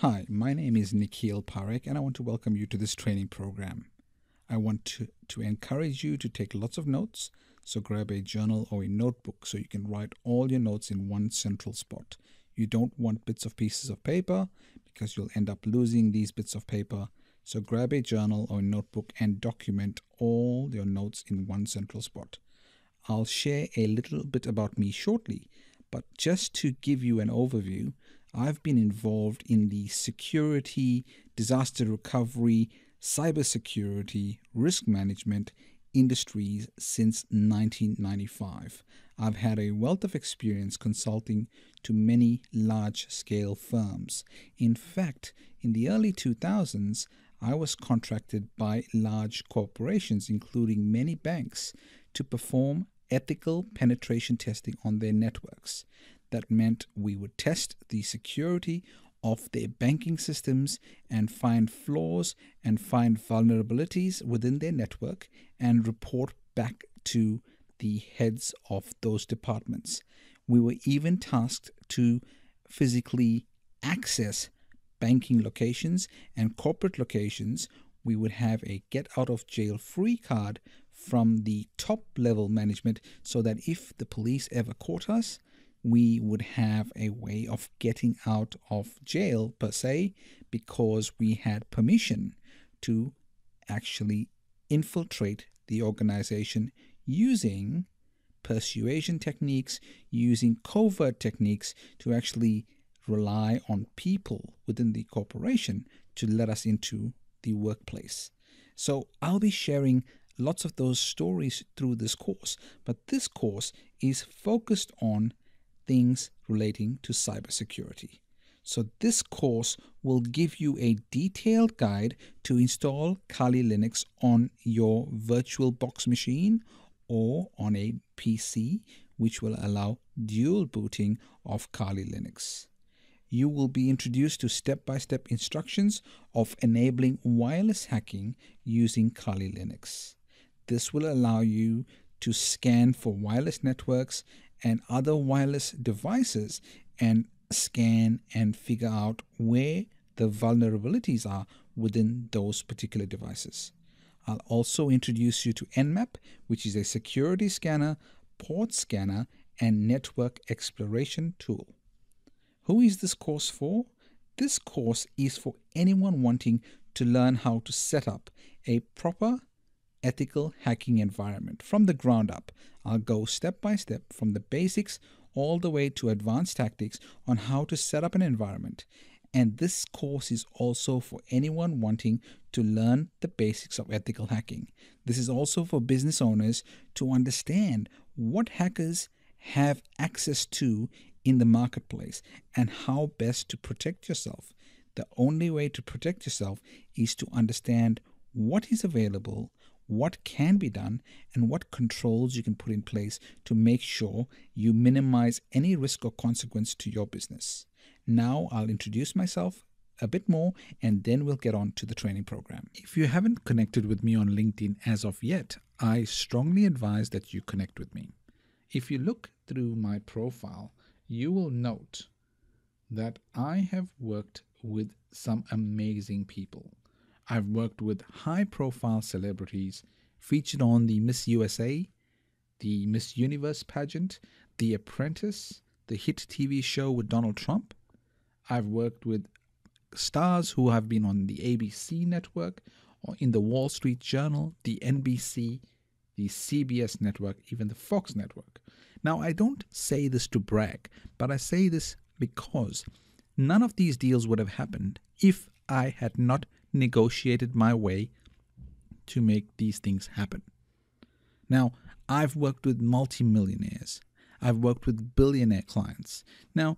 Hi, my name is Nikhil Parekh and I want to welcome you to this training program. I want to, to encourage you to take lots of notes, so grab a journal or a notebook so you can write all your notes in one central spot. You don't want bits of pieces of paper because you'll end up losing these bits of paper. So grab a journal or a notebook and document all your notes in one central spot. I'll share a little bit about me shortly, but just to give you an overview, I've been involved in the security, disaster recovery, cybersecurity, risk management industries since 1995. I've had a wealth of experience consulting to many large scale firms. In fact, in the early 2000s, I was contracted by large corporations, including many banks, to perform ethical penetration testing on their networks. That meant we would test the security of their banking systems and find flaws and find vulnerabilities within their network and report back to the heads of those departments. We were even tasked to physically access banking locations and corporate locations. We would have a get out of jail free card from the top level management so that if the police ever caught us, we would have a way of getting out of jail per se because we had permission to actually infiltrate the organization using persuasion techniques, using covert techniques to actually rely on people within the corporation to let us into the workplace. So I'll be sharing lots of those stories through this course, but this course is focused on things relating to cybersecurity. So this course will give you a detailed guide to install Kali Linux on your VirtualBox machine or on a PC, which will allow dual booting of Kali Linux. You will be introduced to step-by-step -step instructions of enabling wireless hacking using Kali Linux. This will allow you to scan for wireless networks and other wireless devices and scan and figure out where the vulnerabilities are within those particular devices. I'll also introduce you to Nmap, which is a security scanner, port scanner, and network exploration tool. Who is this course for? This course is for anyone wanting to learn how to set up a proper ethical hacking environment from the ground up. I'll go step by step from the basics all the way to advanced tactics on how to set up an environment. And this course is also for anyone wanting to learn the basics of ethical hacking. This is also for business owners to understand what hackers have access to in the marketplace and how best to protect yourself. The only way to protect yourself is to understand what is available, what can be done and what controls you can put in place to make sure you minimize any risk or consequence to your business. Now I'll introduce myself a bit more and then we'll get on to the training program. If you haven't connected with me on LinkedIn as of yet, I strongly advise that you connect with me. If you look through my profile, you will note that I have worked with some amazing people. I've worked with high profile celebrities featured on the Miss USA, the Miss Universe pageant, The Apprentice, the hit TV show with Donald Trump. I've worked with stars who have been on the ABC network or in the Wall Street Journal, the NBC, the CBS network, even the Fox network. Now, I don't say this to brag, but I say this because none of these deals would have happened if I had not negotiated my way to make these things happen. Now, I've worked with multimillionaires. I've worked with billionaire clients. Now,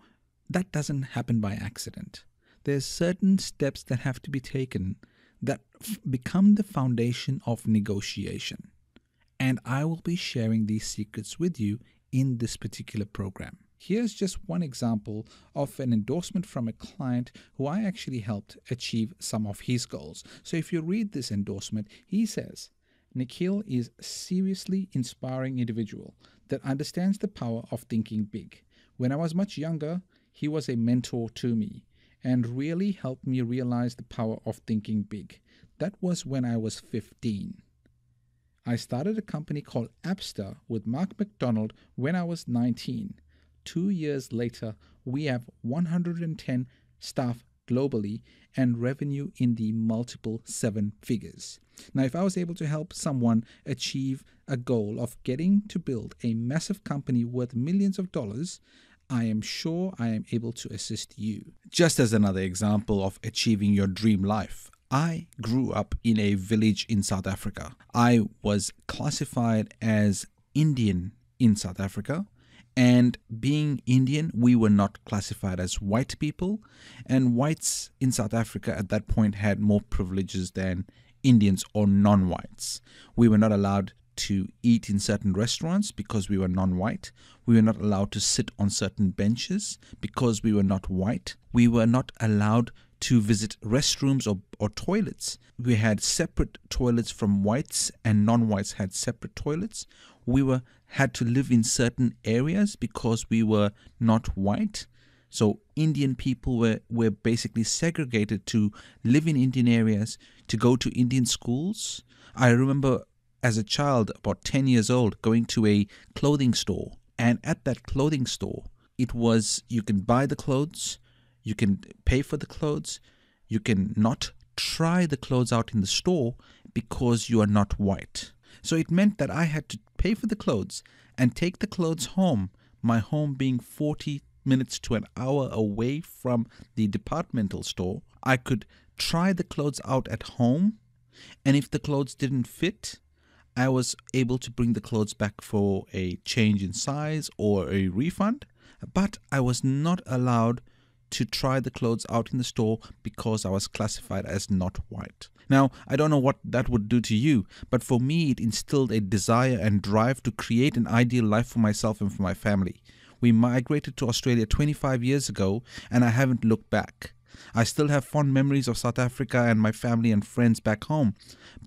that doesn't happen by accident. There's certain steps that have to be taken that f- become the foundation of negotiation. And I will be sharing these secrets with you in this particular program. Here's just one example of an endorsement from a client who I actually helped achieve some of his goals. So if you read this endorsement, he says, Nikhil is a seriously inspiring individual that understands the power of thinking big. When I was much younger, he was a mentor to me, and really helped me realize the power of thinking big. That was when I was 15. I started a company called Appster with Mark McDonald when I was 19. Two years later, we have 110 staff globally and revenue in the multiple seven figures. Now, if I was able to help someone achieve a goal of getting to build a massive company worth millions of dollars, I am sure I am able to assist you. Just as another example of achieving your dream life, I grew up in a village in South Africa. I was classified as Indian in South Africa. And being Indian, we were not classified as white people. And whites in South Africa at that point had more privileges than Indians or non whites. We were not allowed to eat in certain restaurants because we were non white. We were not allowed to sit on certain benches because we were not white. We were not allowed to visit restrooms or, or toilets. We had separate toilets from whites and non-whites had separate toilets. We were had to live in certain areas because we were not white. So Indian people were, were basically segregated to live in Indian areas, to go to Indian schools. I remember as a child, about 10 years old, going to a clothing store. And at that clothing store, it was you can buy the clothes, you can pay for the clothes, you can not try the clothes out in the store because you are not white. So it meant that I had to pay for the clothes and take the clothes home, my home being 40 minutes to an hour away from the departmental store. I could try the clothes out at home, and if the clothes didn't fit, I was able to bring the clothes back for a change in size or a refund, but I was not allowed to try the clothes out in the store because I was classified as not white. Now, I don't know what that would do to you, but for me, it instilled a desire and drive to create an ideal life for myself and for my family. We migrated to Australia 25 years ago, and I haven't looked back. I still have fond memories of South Africa and my family and friends back home,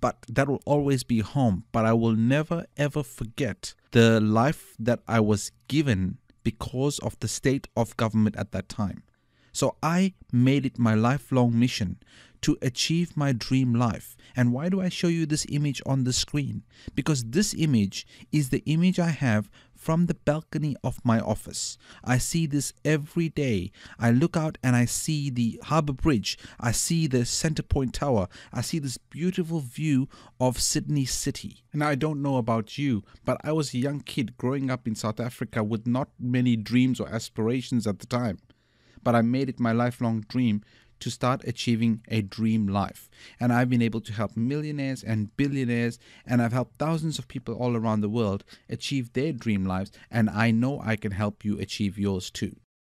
but that will always be home. But I will never ever forget the life that I was given because of the state of government at that time. So I made it my lifelong mission to achieve my dream life. And why do I show you this image on the screen? Because this image is the image I have from the balcony of my office. I see this every day. I look out and I see the Harbour Bridge. I see the Centrepoint Tower. I see this beautiful view of Sydney City. And I don't know about you, but I was a young kid growing up in South Africa with not many dreams or aspirations at the time but I made it my lifelong dream to start achieving a dream life. And I've been able to help millionaires and billionaires, and I've helped thousands of people all around the world achieve their dream lives. And I know I can help you achieve yours too.